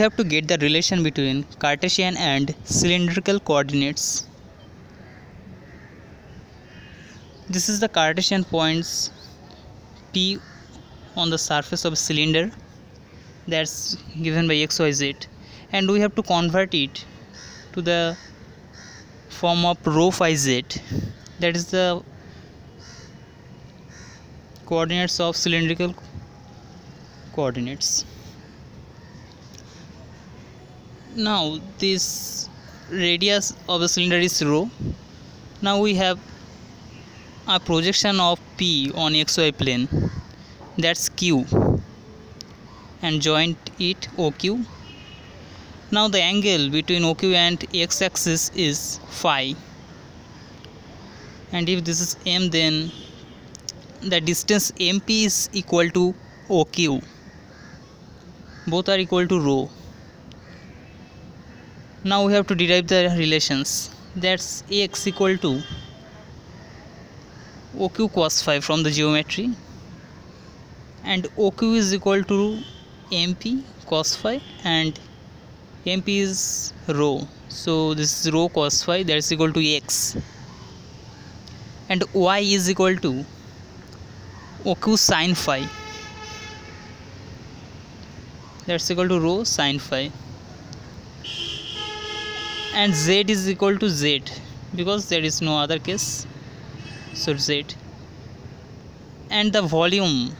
we have to get the relation between Cartesian and cylindrical coordinates. This is the Cartesian points P on the surface of cylinder that's given by xyz and we have to convert it to the form of rho phi z. That is the coordinates of cylindrical coordinates now this radius of the cylinder is rho. Now we have a projection of p on xy plane. That's q. And joint it oq now the angle between oq and x axis is phi. And if this is m then the distance mp is equal to oq both are equal to rho now we have to derive the relations. That's x equal to oq cos phi from the geometry. And oq is equal to mp cos phi and mp is rho. So this is rho cos phi that's equal to x. And y is equal to oq sin phi. That's equal to rho sin phi and z is equal to z because there is no other case. So z. And the volume.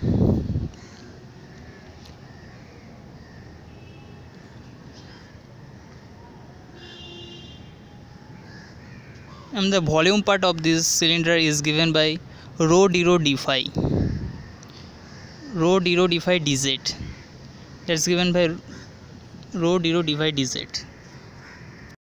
And the volume part of this cylinder is given by rho d rho d phi. Rho d rho d phi dz that's given by rho d rho d phi dz